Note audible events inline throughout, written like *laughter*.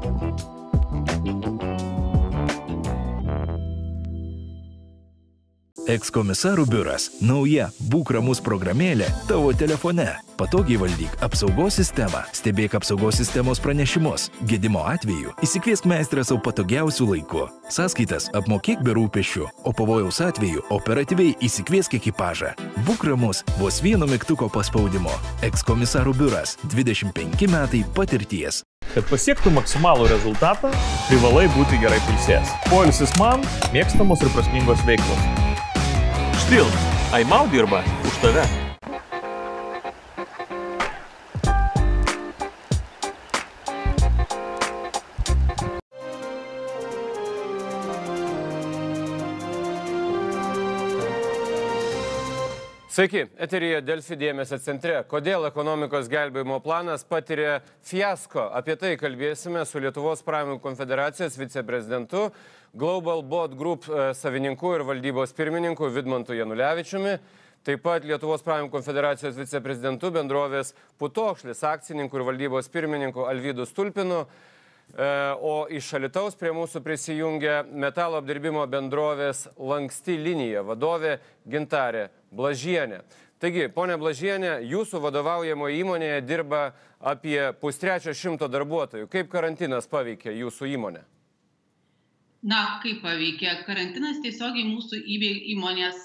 Thank you. Ekskomisarų biuras - nauja Būk ramus programėlė tavo telefone. Patogiai valdyk apsaugos sistemą, stebėk apsaugos sistemos pranešimus. Gedimo atveju įsikviesk meistrą savo patogiausių laiku. Sąskaitas apmokėk be rūpešių, o pavojaus atveju operatyviai įsikviesk ekipažą. Būk ramus vos vieno mygtuko paspaudimo. Ekskomisarų biuras - 25 metai patirties. Kad pasiektų maksimalų rezultatą, privalai būti gerai pilsės. Poilsis man - mėgstamos ir prasmingos veiklos. Štril, Aimau dirba už tave. Sveiki, eterija Delfi dėmesio centre. Kodėl ekonomikos gelbėjimo planas patiria fiasko? Apie tai kalbėsime su Lietuvos pramonų konfederacijos viceprezidentu, Global Bot Group e, savininku ir valdybos pirmininku Vidmantu Janulevičiumi. Taip pat Lietuvos pramonų konfederacijos viceprezidentu bendrovės Putokšlis akcininku ir valdybos pirmininku Alvydu Stulpinu. E, o iš Alitaus prie mūsų prisijungia metalo apdirbimo bendrovės Lanksti linija vadovė Gintarė Blažienė. Taigi, ponė Blažienė, jūsų vadovaujamo įmonėje dirba apie pustrečio šimto darbuotojų. Kaip karantinas paveikė jūsų įmonę? Na, kaip paveikė? Karantinas tiesiogiai mūsų įmonės,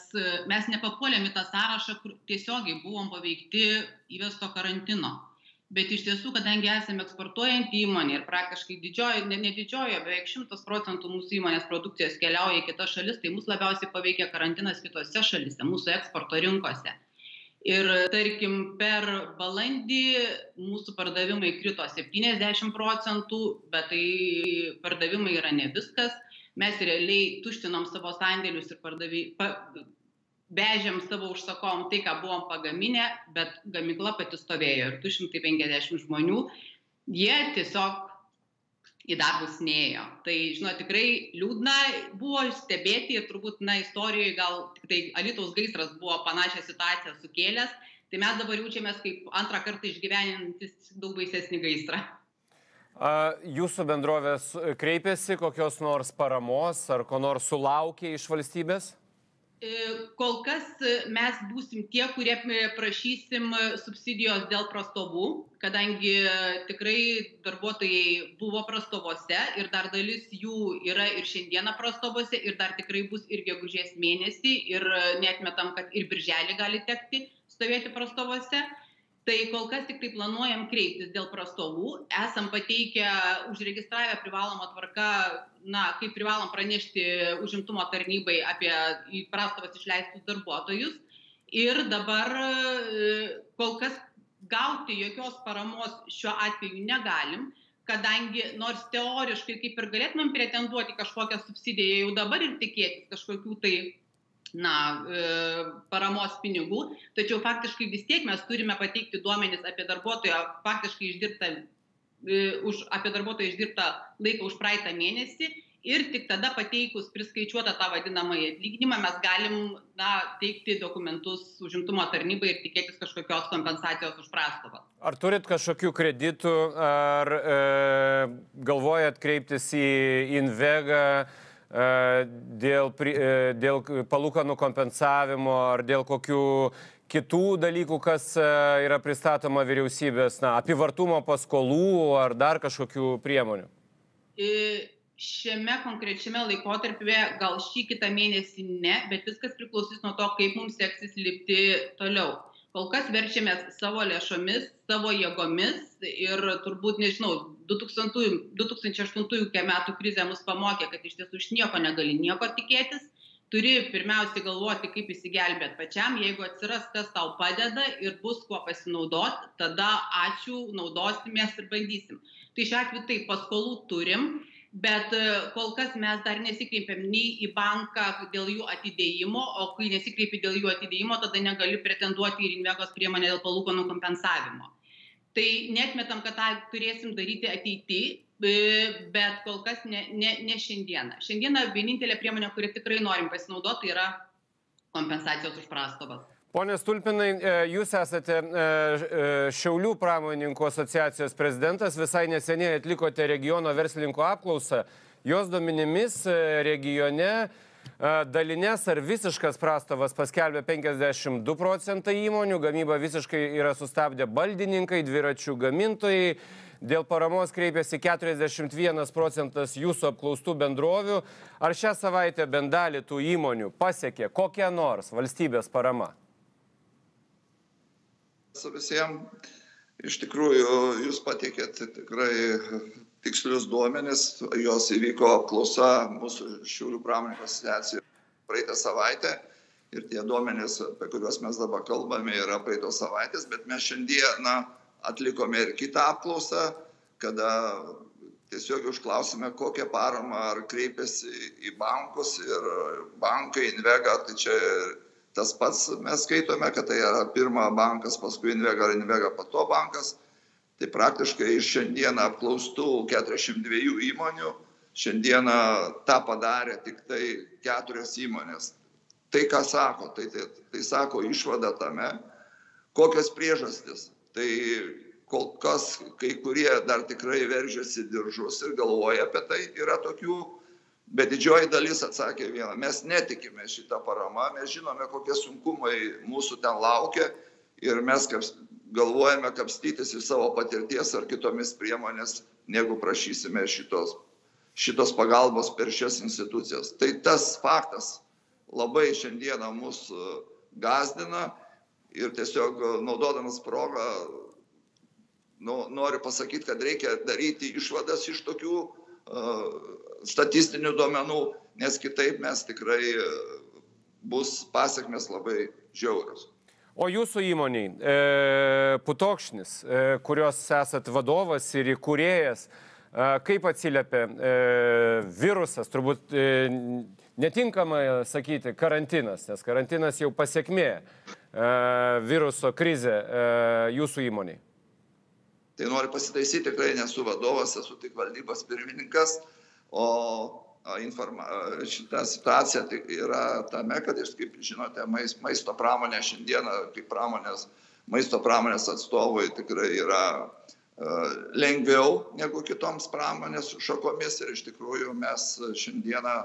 mes nepapuolėm į tą sąrašą, kur tiesiogiai buvom paveikti įvesto karantino. Bet iš tiesų, kadangi esame eksportuojant įmonė ir praktiškai didžioji, ne, ne didžioji, beveik 100 procentų mūsų įmonės produkcijos keliauja į kitas šalis, tai mus labiausiai paveikia karantinas kitose šalise, mūsų eksporto rinkose. Ir tarkim, per balandį mūsų pardavimai krito 70 procentų, bet tai pardavimai yra ne viskas. Mes realiai tuštinom savo sandėlius ir pardavė, pa, vežėm savo užsakovom tai, ką buvom pagaminę, bet gamykla pati stovėjo ir 250 žmonių, jie tiesiog į darbus nėjo. Tai, žinot, tikrai liūdna buvo stebėti ir turbūt, na, istorijoje gal tik tai Alitaus gaisras buvo panašią situaciją sukėlęs, tai mes dabar jaučiamės kaip antrą kartą išgyvenintis daug baisesnį gaisrą. Jūsų bendrovės kreipėsi kokios nors paramos ar ko nors sulaukė iš valstybės? E, kol kas e, mes būsim tie, kurie e, prašysim subsidijos dėl prastovų, kadangi tikrai darbuotojai buvo prastovose ir dar dalis jų yra ir šiandieną prastovose ir dar tikrai bus ir gegužės mėnesį ir netmetam, kad ir birželį gali tekti stovėti prastovose. Tai kol kas tik tai planuojam kreiptis dėl prastovų. Esam pateikę, užregistravę privalomą tvarką, na, kaip privalom pranešti užimtumo tarnybai apie į prastovas išleistus darbuotojus. Ir dabar kol kas gauti jokios paramos šiuo atveju negalim, kadangi nors teoriškai kaip ir galėtumėm pretenduoti kažkokią subsidiją, jau dabar ir tikėtis kažkokių tai na, e, paramos pinigų, tačiau faktiškai vis tiek mes turime pateikti duomenis apie darbuotojo faktiškai išdirbtą, e, už, apie darbuotojo išdirbtą laiką už praeitą mėnesį ir tik tada pateikus priskaičiuotą tą vadinamąjį atlyginimą mes galim na, teikti dokumentus užimtumo tarnybai ir tikėtis kažkokios kompensacijos už prastovą. Ar turit kažkokių kreditų, ar e, galvojat kreiptis į Invegą? Dėl, dėl palūkanų kompensavimo ar dėl kokių kitų dalykų, kas yra pristatoma vyriausybės, na, apivartumo paskolų ar dar kažkokių priemonių? Šiame konkrečiame laikotarpyje gal šį kitą mėnesį ne, bet viskas priklausys nuo to, kaip mums seksis lipti toliau kol kas verčiamės savo lėšomis, savo jėgomis ir turbūt, nežinau, 2000, 2008 metų krizė mus pamokė, kad iš tiesų iš nieko negali nieko tikėtis. Turi pirmiausiai galvoti, kaip įsigelbėti pačiam, jeigu atsiras, kas tau padeda ir bus kuo pasinaudoti, tada ačiū, naudosimės ir bandysim. Tai šiuo atveju tai paskolų turim, bet e, kol kas mes dar nesikreipiam nei į banką dėl jų atidėjimo, o kai nesikreipi dėl jų atidėjimo, tada negali pretenduoti į Invegos priemonę dėl palūkanų kompensavimo. Tai netmetam, kad tą turėsim daryti ateityje, bet kol kas ne, ne, ne šiandieną. Šiandieną vienintelė priemonė, kuri tikrai norim pasinaudoti, tai yra kompensacijos už prastovas. Pone Stulpinai, e, jūs esate e, e, Šiaulių pramonininkų asociacijos prezidentas, visai neseniai atlikote regiono verslininko apklausą. Jos duomenimis regione dalinės ar visiškas prastovas paskelbė 52 procentai įmonių, gamybą visiškai yra sustabdę baldininkai, dviračių gamintojai, Dėl paramos kreipėsi 41 procentas jūsų apklaustų bendrovių. Ar šią savaitę bent dalį tų įmonių pasiekė kokia nors valstybės parama? Visiems, iš tikrųjų, jūs pateikėt tikrai tikslius duomenis, jos įvyko apklausa mūsų Šiaulių pramonės asociacijų praeitą savaitę. Ir tie duomenys, apie kuriuos mes dabar kalbame, yra praeitos savaitės, bet mes šiandieną atlikome ir kitą apklausą, kada tiesiog užklausime, kokią paramą ar kreipiasi į bankus ir bankai, Invega, tai čia tas pats mes skaitome, kad tai yra pirma bankas, paskui Invega ar Invega pato bankas. Tai praktiškai iš šiandieną apklaustų 42 įmonių, šiandieną tą padarė tik tai keturios įmonės. Tai ką sako, tai, tai, tai sako išvada tame, kokios priežastis tai kol kas kai kurie dar tikrai veržiasi diržus ir galvoja apie tai, yra tokių, bet didžioji dalis atsakė vieną, mes netikime šitą paramą, mes žinome, kokie sunkumai mūsų ten laukia ir mes kaps, galvojame kapstytis į savo patirties ar kitomis priemonės, negu prašysime šitos, šitos pagalbos per šias institucijas. Tai tas faktas labai šiandieną mus gazdina ir tiesiog e, naudodamas progą nu, noriu pasakyti, kad reikia daryti išvadas iš tokių uh, statistinių duomenų, nes kitaip mes tikrai uh, bus pasiekmes labai žiaurios. O jūsų įmoniai, e, Putokšnis, e, kurios esat vadovas ir įkūrėjas, e, kaip atsiliepia e, virusas, turbūt e, netinkama sakyti karantinas, nes karantinas jau pasiekmė. E, viruso krizė e, jūsų įmoniai? Tai noriu pasitaisyti, tikrai nesu vadovas, esu tik valdybos pirmininkas, o informa... šita situacija tai yra tame, kad kaip žinote, maisto pramonė šiandieną, kaip pramonės, maisto pramonės atstovui tikrai yra uh, lengviau negu kitoms pramonės šakomis ir iš tikrųjų mes šiandieną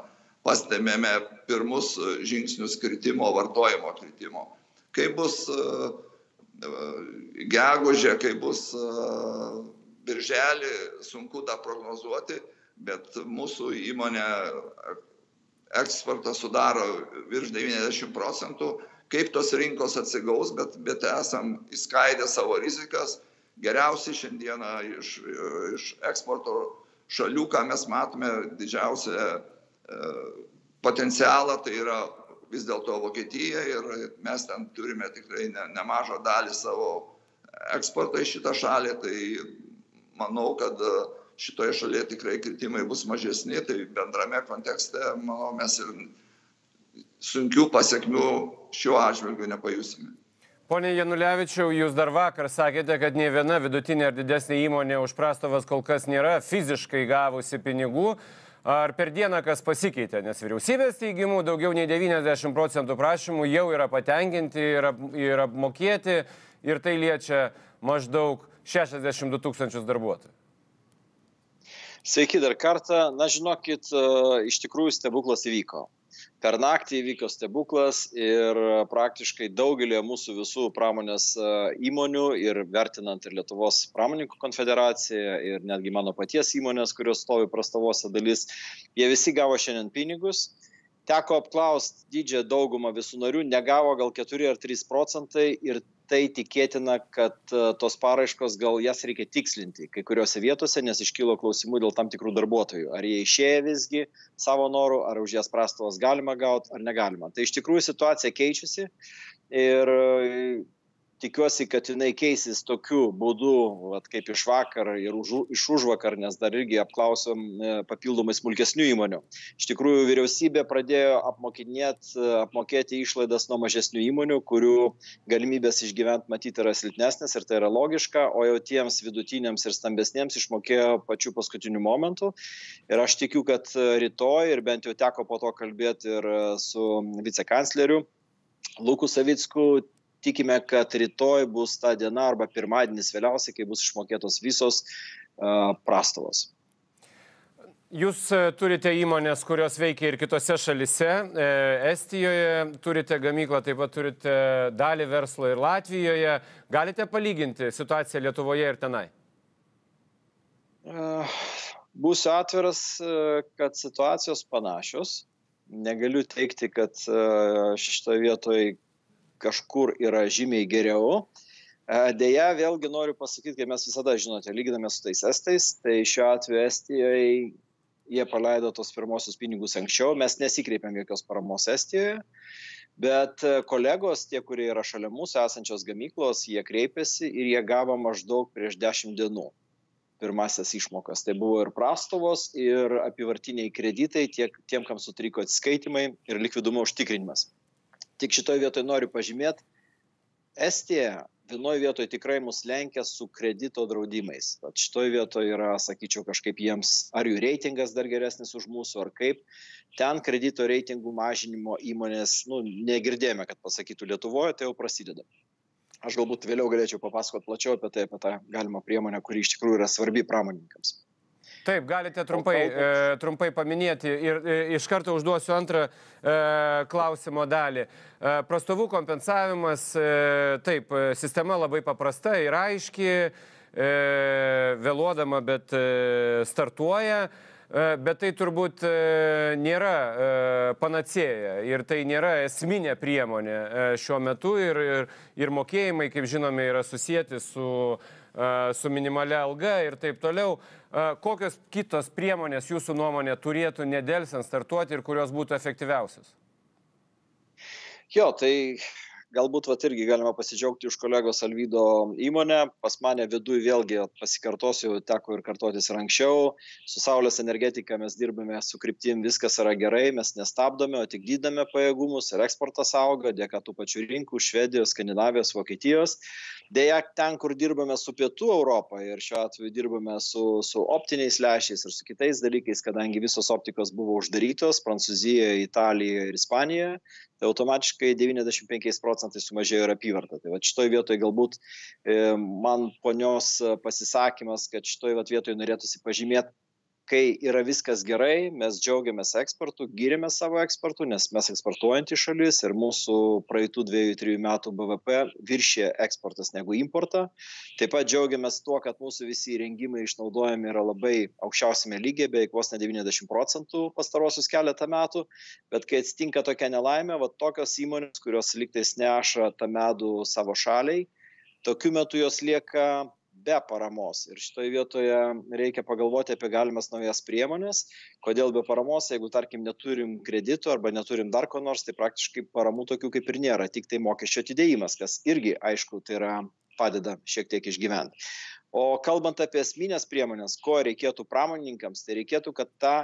pastebėme pirmus žingsnius kritimo, vartojimo kritimo. Kai bus e, e, gegužė, kai bus e, birželį, sunku tą prognozuoti, bet mūsų įmonė eksportą sudaro virš 90 procentų. Kaip tos rinkos atsigaus, bet, bet esam įskaidę savo rizikas. Geriausiai šiandieną iš, iš eksporto šalių, ką mes matome, didžiausią e, potencialą, tai yra vis dėlto Vokietija ir mes ten turime tikrai ne, nemažą dalį savo eksportą į šitą šalį, tai manau, kad e, šitoje šalyje tikrai kritimai bus mažesni, tai bendrame kontekste, manau, mes ir sunkių pasiekmių šiuo atžvilgiu nepajusime. Pone Janulevičiau, jūs dar vakar sakėte, kad ne viena vidutinė ar didesnė įmonė už prastovas kol kas nėra fiziškai gavusi pinigų. Ar per dieną kas pasikeitė, nes vyriausybės teigimų daugiau nei 90 procentų prašymų jau yra patenkinti ir, ap, ir apmokėti ir tai liečia maždaug 62 tūkstančius darbuotojų. Sveiki dar kartą. Na, žinokit, iš tikrųjų stebuklas įvyko per naktį įvyko stebuklas ir praktiškai daugelį mūsų visų pramonės e, įmonių ir vertinant ir Lietuvos pramoninkų konfederaciją ir netgi mano paties įmonės, kurios stovi prastavose dalis, jie visi gavo šiandien pinigus. Teko apklausti didžiąją daugumą visų narių, negavo gal 4 ar 3 procentai ir tai tikėtina, kad e, tos paraiškos gal jas reikia tikslinti kai kuriuose vietose, nes iškilo klausimų dėl tam tikrų darbuotojų. Ar jie išėję visgi savo norų, ar už jas prastovas galima gauti, ar negalima. Tai iš tikrųjų situacija keičiasi ir tikiuosi, kad jinai keisis tokiu būdu, vat, kaip iš vakar ir už, iš užvakar, nes dar irgi apklausom e, papildomai smulkesnių įmonių. Iš tikrųjų, vyriausybė pradėjo apmokinėti, e, apmokėti išlaidas nuo mažesnių įmonių, kurių galimybės išgyventi matyti yra silpnesnės ir tai yra logiška, o jau tiems vidutiniams ir stambesniems išmokėjo pačiu paskutiniu momentu. Ir aš tikiu, kad rytoj, ir bent jau teko po to kalbėti ir su vicekancleriu, Luku Savicku tikime, kad rytoj bus ta diena arba pirmadienis vėliausiai, kai bus išmokėtos visos prastovos. Jūs e, turite įmonės, kurios veikia ir kitose šalise. E, Estijoje turite gamyklą, taip pat turite dalį verslo ir Latvijoje. Galite palyginti situaciją Lietuvoje ir tenai? Būsiu atviras, kad situacijos panašios. Negaliu teikti, kad šitoje vietoje kažkur yra žymiai geriau. Deja, vėlgi noriu pasakyti, kad mes visada, žinote, lyginame su tais estais, tai šiuo atveju Estijoje jie paleido tos pirmosius pinigus anksčiau, mes nesikreipėm jokios paramos Estijoje, bet e, kolegos, tie, kurie yra šalia mūsų esančios gamyklos, jie kreipėsi ir jie gavo maždaug prieš 10 dienų pirmasias išmokas. Tai buvo ir prastovos, ir apivartiniai kreditai tiek tiem, kam sutriko atsiskaitimai ir likvidumo užtikrinimas. Tik šitoje vietoje noriu pažymėti, Estija vienoj vietoj tikrai mus lenkia su kredito draudimais. Tad šitoj vietoj yra, sakyčiau, kažkaip jiems, ar jų reitingas dar geresnis už mūsų, ar kaip. Ten kredito reitingų mažinimo įmonės, nu, negirdėjome, kad pasakytų Lietuvoje, tai jau prasideda. Aš galbūt vėliau galėčiau papasakoti plačiau apie tai, apie tą galimą priemonę, kuri iš tikrųjų yra svarbi pramonininkams. Taip, galite trumpai, e, trumpai paminėti ir e, iš karto užduosiu antrą e, klausimo dalį. E, prastovų kompensavimas, e, taip, e, sistema labai paprasta ir aiški, e, vėluodama, bet e, startuoja. E, bet tai turbūt e, nėra panacėja ir tai nėra esminė priemonė šiuo metu ir, ir, ir mokėjimai, kaip žinome, yra susijęti su, su minimalia alga ir taip toliau. Kokios kitos priemonės jūsų nuomonė turėtų nedelsiant startuoti ir kurios būtų efektyviausios? Jo, tai galbūt vat irgi galima pasidžiaugti už kolegos Alvydo įmonę. Pas mane viduje vėlgi pasikartosiu, teko ir kartotis ir anksčiau. Su Saulės energetika mes dirbame su kryptim, viskas yra gerai, mes nestabdome, o tik didame pajėgumus ir eksportas auga dėka tų pačių rinkų - Švedijos, Skandinavijos, Vokietijos. Deja, ten, kur dirbame su Pietų Europą ir šiuo atveju dirbame su, su optiniais lešiais ir su kitais dalykais, kadangi visos optikos buvo uždarytos Prancūzijoje, Italijoje ir Ispanijoje, automatiškai 95 procentais sumažėjo ir apyvarta. Tai va šitoj vietoj galbūt e, man ponios pasisakymas, kad šitoj vietoj norėtųsi pažymėti, kai yra viskas gerai, mes džiaugiamės eksportu, gyrėme savo eksportu, nes mes eksportuojantį šalis ir mūsų praeitų dviejų, trijų metų BVP viršė eksportas negu importą. Taip pat džiaugiamės tuo, kad mūsų visi įrengimai išnaudojami yra labai aukščiausiame lygiai, beveik vos ne 90 procentų pastarosius keletą metų, bet kai atsitinka tokia nelaimė, va tokios įmonės, kurios liktais neša tą medų savo šaliai, tokiu metu jos lieka be paramos. Ir šitoje vietoje reikia pagalvoti apie galimas naujas priemonės. Kodėl be paramos, jeigu, tarkim, neturim kreditų arba neturim dar ko nors, tai praktiškai paramų tokių kaip ir nėra, tik tai mokesčio atidėjimas, kas irgi, aišku, tai yra padeda šiek tiek išgyventi. O kalbant apie esminės priemonės, ko reikėtų pramonininkams, tai reikėtų, kad ta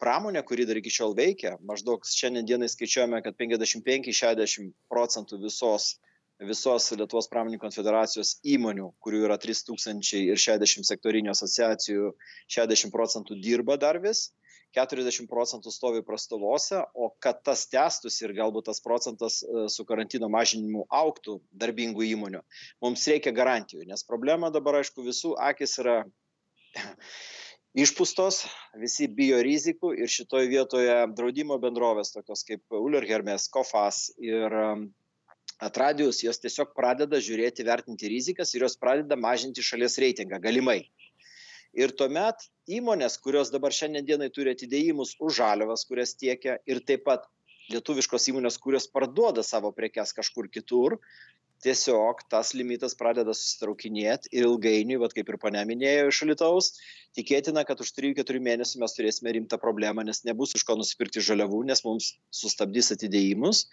pramonė, kuri dar iki šiol veikia, maždaug šiandien dienai skaičiuojame, kad 55-60 procentų visos visos Lietuvos pramonininkų konfederacijos įmonių, kurių yra 3000 ir 60 sektorinių asociacijų, 60 procentų dirba dar vis, 40 procentų stovi prastovose, o kad tas tęstųsi ir galbūt tas procentas e, su karantino mažinimu auktų darbingų įmonių, mums reikia garantijų, nes problema dabar, aišku, visų akis yra *clears throat* išpūstos, visi bijo rizikų ir šitoje vietoje draudimo bendrovės, tokios kaip Uller Hermes, Kofas ir atradijus jos tiesiog pradeda žiūrėti, vertinti rizikas ir jos pradeda mažinti šalies reitingą galimai. Ir tuomet įmonės, kurios dabar šiandien dienai turi atidėjimus už žaliavas, kurias tiekia, ir taip pat lietuviškos įmonės, kurios parduoda savo prekes kažkur kitur, tiesiog tas limitas pradeda susitraukinėti ir ilgainiui, vat, kaip ir pane minėjo iš Alitaus, tikėtina, kad už 3-4 mėnesių mes turėsime rimtą problemą, nes nebus iš ko nusipirkti žaliavų, nes mums sustabdys atidėjimus,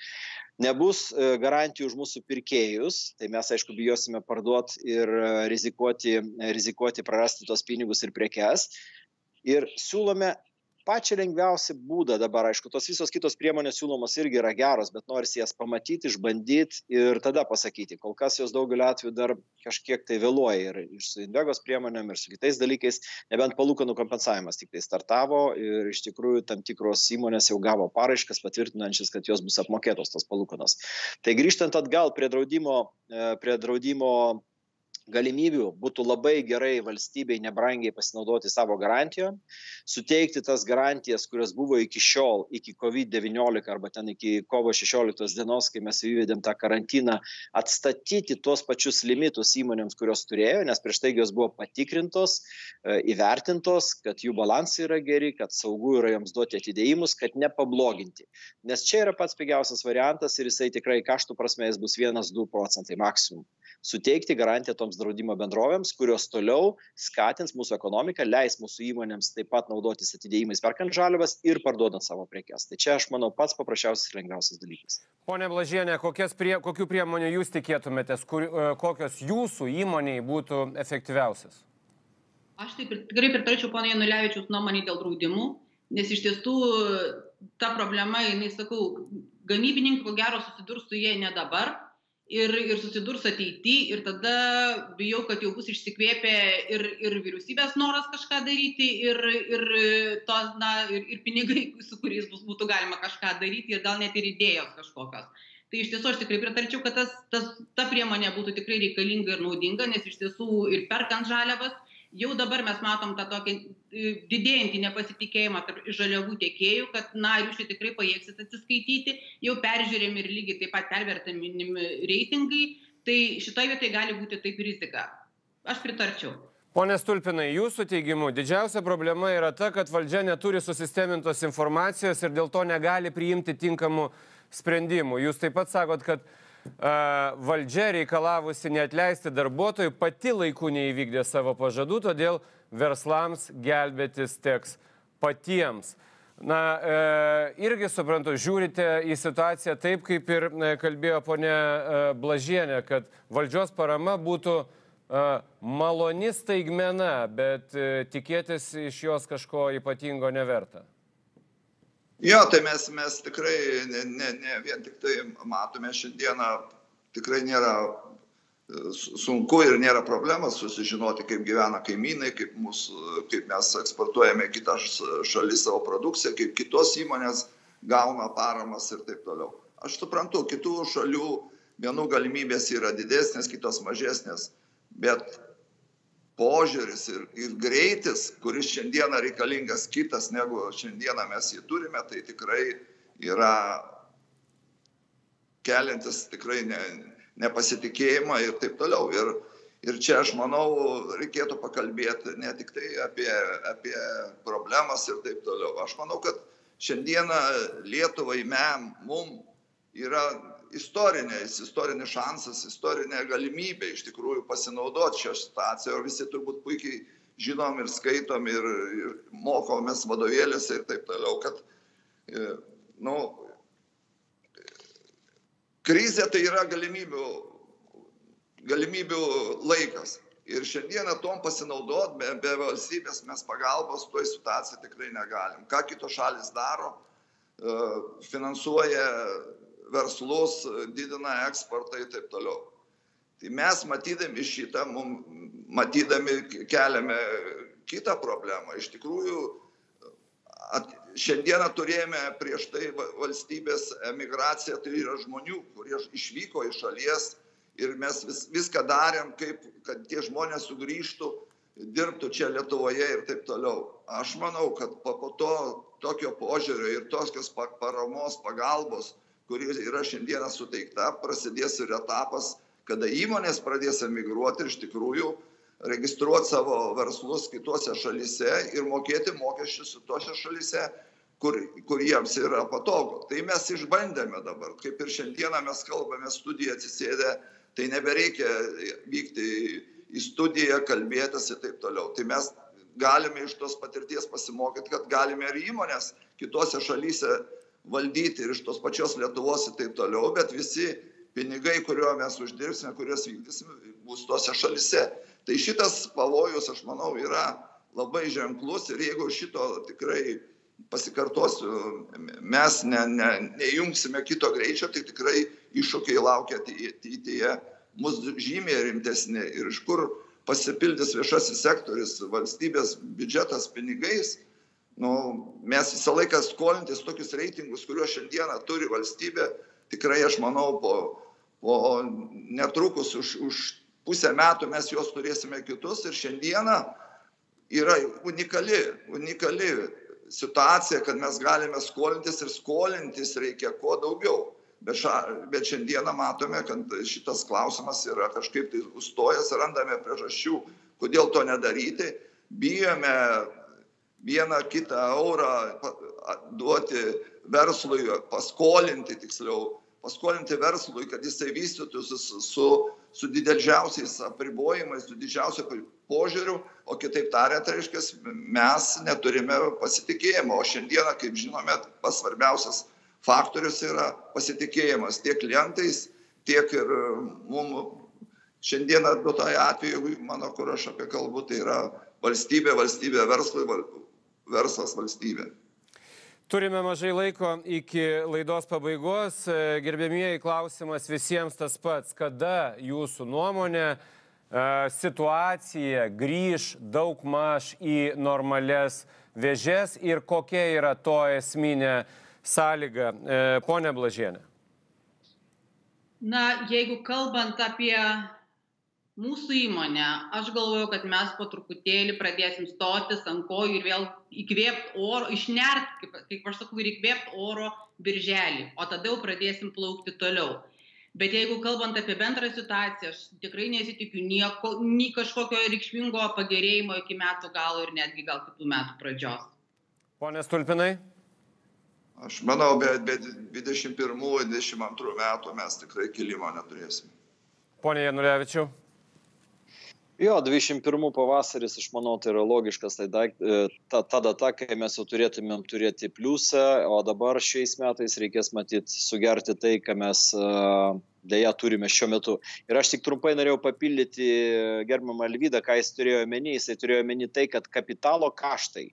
nebus e, garantijų už mūsų pirkėjus, tai mes aišku bijosime parduoti ir e, rizikuoti, rizikuoti prarasti tos pinigus ir prekes. Ir siūlome pačią lengviausią būdą dabar, aišku, tos visos kitos priemonės siūlomos irgi yra geros, bet norisi jas pamatyti, išbandyti ir tada pasakyti. Kol kas jos daugeliu atveju dar kažkiek tai vėluoja ir, ir su Invegos priemonėm, ir su kitais dalykais, nebent palūkanų kompensavimas tik tai startavo ir iš tikrųjų tam tikros įmonės jau gavo paraiškas patvirtinančias, kad jos bus apmokėtos tos palūkanos. Tai grįžtant atgal prie draudimo, e, prie draudimo galimybių būtų labai gerai valstybei nebrangiai pasinaudoti savo garantijom, suteikti tas garantijas, kurios buvo iki šiol, iki COVID-19 arba ten iki kovo 16 dienos, kai mes įvedėm tą karantiną, atstatyti tuos pačius limitus įmonėms, kurios turėjo, nes prieš tai jos buvo patikrintos, e, įvertintos, kad jų balansai yra geri, kad saugu yra joms duoti atidėjimus, kad nepabloginti. Nes čia yra pats pigiausias variantas ir jisai tikrai kaštų prasme jis bus 1-2 procentai maksimum suteikti garantiją toms draudimo bendrovėms, kurios toliau skatins mūsų ekonomiką, leis mūsų įmonėms taip pat naudotis atidėjimais perkant žaliavas ir parduodant savo prekes. Tai čia aš manau pats paprasčiausias ir lengviausias dalykas. Pone Blažienė, prie, kokių priemonių jūs tikėtumėtės, kur, e, kokios jūsų įmoniai būtų efektyviausias? Aš taip ir tikrai pritarčiau ponai Janulevičius nuomonį dėl draudimų, nes iš tiesų ta problema, jinai sakau, gamybininkai ko gero susidurs su jie ne dabar, ir, ir susidurs ateity ir tada bijau, kad jau bus išsikvėpę ir, ir vyriausybės noras kažką daryti, ir, ir, tos, na, ir, ir pinigai, su kuriais bus, būtų galima kažką daryti, ir gal net ir idėjos kažkokios. Tai iš tiesų aš tikrai pritarčiau, kad tas, tas, ta priemonė būtų tikrai reikalinga ir naudinga, nes iš tiesų ir perkant žaliavas, jau dabar mes matom tą tokį e, didėjantį nepasitikėjimą tarp žaliavų tiekėjų, kad, na, jūs čia tikrai pajėgsit atsiskaityti, jau peržiūrėmi ir lygiai taip pat pervertami reitingai, tai šitoje vietoje gali būti taip rizika. Aš pritarčiau. Pone Stulpinai, jūsų teigimu, didžiausia problema yra ta, kad valdžia neturi susistemintos informacijos ir dėl to negali priimti tinkamų sprendimų. Jūs taip pat sakot, kad valdžia reikalavusi neatleisti darbuotojų pati laiku neįvykdė savo pažadų, todėl verslams gelbėtis teks patiems. Na, e, irgi suprantu, žiūrite į situaciją taip, kaip ir e, kalbėjo ponė e, Blažienė, kad valdžios parama būtų e, maloni staigmena, bet e, tikėtis iš jos kažko ypatingo neverta. Jo, tai mes, mes tikrai ne, ne, ne vien tik tai matome šiandieną, tikrai nėra e, sunku ir nėra problemas susižinoti, kaip gyvena kaimynai, kaip, mūsų, kaip mes eksportuojame kitą šalį savo produkciją, kaip kitos įmonės gauna paramas ir taip toliau. Aš suprantu, kitų šalių vienų galimybės yra didesnės, kitos mažesnės, bet požiūris ir, ir greitis, kuris šiandieną reikalingas kitas negu šiandieną mes jį turime, tai tikrai yra keliantis tikrai ne, nepasitikėjimą ir taip toliau. Ir, ir čia aš manau, reikėtų pakalbėti ne tik tai apie, apie problemas ir taip toliau. Aš manau, kad šiandieną Lietuvai, mem, mum yra istorinis, istorinis šansas, istorinė galimybė iš tikrųjų pasinaudoti šią situaciją, o visi turbūt puikiai žinom ir skaitom ir, ir mokomės vadovėlėse ir taip toliau, kad, e, nu, krizė tai yra galimybių, galimybių laikas. Ir šiandieną tom pasinaudot, be, be valstybės mes pagalbos toj situacijai tikrai negalim. Ką kitos šalis daro, e, finansuoja verslus, didina eksportą ir taip toliau. Tai mes matydami šitą, mum, matydami keliame kitą problemą. Iš tikrųjų, at, šiandieną turėjome prieš tai valstybės emigraciją, tai yra žmonių, kurie išvyko iš šalies ir mes vis, viską darėm, kaip, kad tie žmonės sugrįžtų, dirbtų čia Lietuvoje ir taip toliau. Aš manau, kad po, po to tokio požiūrio ir tokios paramos, pagalbos, kuri yra šiandieną suteikta, prasidės ir etapas, kada įmonės pradės emigruoti ir iš tikrųjų registruoti savo verslus kitose šalise ir mokėti mokesčius tose šalise, kur, kur jiems yra patogu. Tai mes išbandėme dabar, kaip ir šiandieną mes kalbame studiją atsisėdę, tai nebereikia vykti į studiją, kalbėtis ir taip toliau. Tai mes galime iš tos patirties pasimokyti, kad galime ir įmonės kitose šalyse valdyti ir iš tos pačios Lietuvos ir taip toliau, bet visi pinigai, kuriuo mes uždirbsime, kuriuos vykdysime, bus tose šalise. Tai šitas pavojus, aš manau, yra labai ženklus ir jeigu šito tikrai pasikartosiu, mes ne, ne, neįjungsime kito greičio, tai tikrai iššūkiai laukia ateityje mus žymiai rimtesni ir iš kur pasipildys viešasis sektorius, valstybės biudžetas pinigais. Nu, mes visą laiką skolintis tokius reitingus, kuriuos šiandieną turi valstybė, tikrai aš manau, po, po netrukus už, už pusę metų mes juos turėsime kitus ir šiandieną yra unikali, unikali situacija, kad mes galime skolintis ir skolintis reikia kuo daugiau. Bet, ša, bet šiandieną matome, kad šitas klausimas yra kažkaip tai užstojęs, randame priežasčių, kodėl to nedaryti. Bijome vieną kitą eurą duoti verslui, paskolinti tiksliau, paskolinti verslui, kad jisai vystytųsi su, su, su didžiausiais apribojimais, su didžiausiu požiūriu, o kitaip tariant, reiškia, mes neturime pasitikėjimo. O šiandieną, kaip žinome, pas svarbiausias faktorius yra pasitikėjimas tiek klientais, tiek ir e, mums šiandieną duotai atveju, mano, kur aš apie kalbu, tai yra valstybė, valstybė verslui, verslas valstybė. Turime mažai laiko iki laidos pabaigos. E, gerbėmieji, klausimas visiems tas pats. Kada jūsų nuomonė e, situacija grįž daug maž į normales vėžės ir kokia yra to esminė sąlyga. E, pone Blažienė. Na, jeigu kalbant apie mūsų įmonę, aš galvoju, kad mes po truputėlį pradėsim stotis ant kojų ir vėl įkvėpti oro, išnert, kaip, kaip aš sakau, ir įkvėpti oro birželį, o tada jau pradėsim plaukti toliau. Bet jeigu kalbant apie bendrą situaciją, aš tikrai nesitikiu nieko, nei kažkokio reikšmingo pagerėjimo iki metų galo ir netgi gal kitų metų pradžios. Pone Stulpinai? Aš manau, be, be 21-22 metų mes tikrai kilimo neturėsime. Pone Janulevičiu. Jo, 21 pavasaris, aš manau, tai yra logiškas, tai daik, e, ta, ta data, kai mes jau turėtumėm turėti pliusą, o dabar šiais metais reikės matyti sugerti tai, ką mes e, dėja turime šiuo metu. Ir aš tik trumpai norėjau papildyti gerbiamą Alvydą, ką jis turėjo omeny. Jisai turėjo omeny tai, kad kapitalo kaštai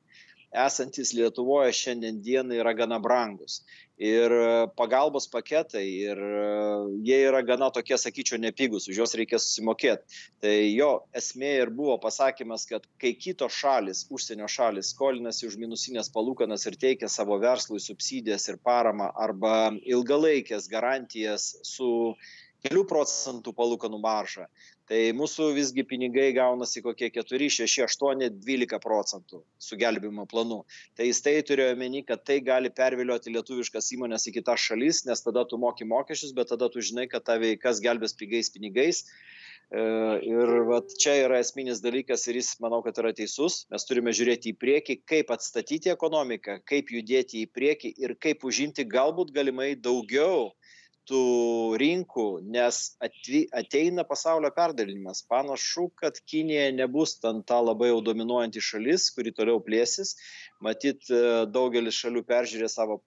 esantys Lietuvoje šiandien dienai yra gana brangus. Ir e, pagalbos paketai, ir e, jie yra gana tokie, sakyčiau, nepigus, už juos reikės susimokėti. Tai jo esmė ir buvo pasakymas, kad kai kitos šalis, užsienio šalis, skolinasi už minusinės palūkanas ir teikia savo verslui subsidijas ir paramą arba ilgalaikės garantijas su kelių procentų palūkanų maržą, tai mūsų visgi pinigai gaunasi kokie 4, 6, 8, 12 procentų su gelbėjimo planu. Tai jis tai turėjo omeny, kad tai gali pervilioti lietuviškas įmonės į kitas šalis, nes tada tu moki mokesčius, bet tada tu žinai, kad tave kas gelbės pigais pinigais. E, ir vat, čia yra esminis dalykas ir jis, manau, kad yra teisus. Mes turime žiūrėti į priekį, kaip atstatyti ekonomiką, kaip judėti į priekį ir kaip užimti galbūt galimai daugiau tų rinkų, nes atvi, ateina pasaulio perdalinimas. Panašu, kad Kinija nebus ten ta labai jau dominuojanti šalis, kuri toliau plėsis. Matyt, daugelis šalių peržiūrė savo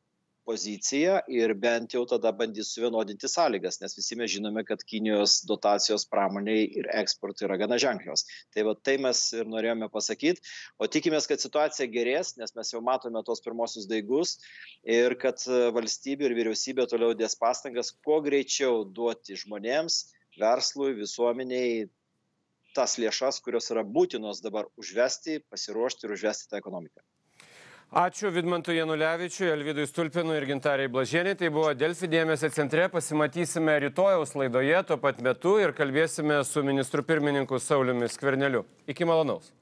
poziciją ir bent jau tada bandys suvienodinti sąlygas, nes visi mes žinome, kad Kinijos dotacijos pramoniai ir eksportui yra gana ženklios. Tai va tai mes ir norėjome pasakyti, o tikimės, kad situacija gerės, nes mes jau matome tos pirmosius daigus ir kad valstybė ir vyriausybė toliau dės pastangas kuo greičiau duoti žmonėms, verslui, visuomeniai tas lėšas, kurios yra būtinos dabar užvesti, pasiruošti ir užvesti tą ekonomiką. Ačiū Vidmantui Janulevičiui, Elvidui Stulpinui ir Gintariai Blažieniai. Tai buvo Delfi dėmesio centre. Pasimatysime rytojaus laidoje tuo pat metu ir kalbėsime su ministru pirmininku Sauliumi Skverneliu. Iki malonaus.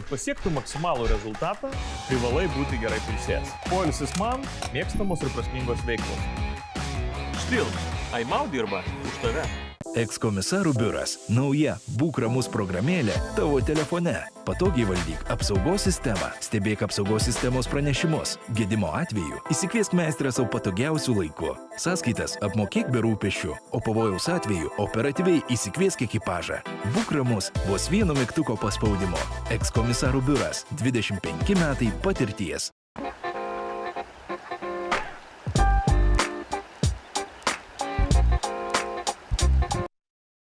Kad pasiektų maksimalų rezultatą, privalai būti gerai pilsės. Poilsis man - mėgstamos ir prasmingos veiklos. Štil, Aimau dirba už tave. Ekskomisarų biuras - nauja Būk ramus programėlė tavo telefone. Patogiai valdyk apsaugos sistemą, stebėk apsaugos sistemos pranešimus. Gedimo atveju įsikviesk meistrą savo patogiausių laikų. Sąskaitas apmokėk be rūpešių, o pavojaus atveju operatyviai įsikviesk ekipažą. Būk ramus vos vieno mygtuko paspaudimo. Ekskomisarų biuras - 25 metai patirties.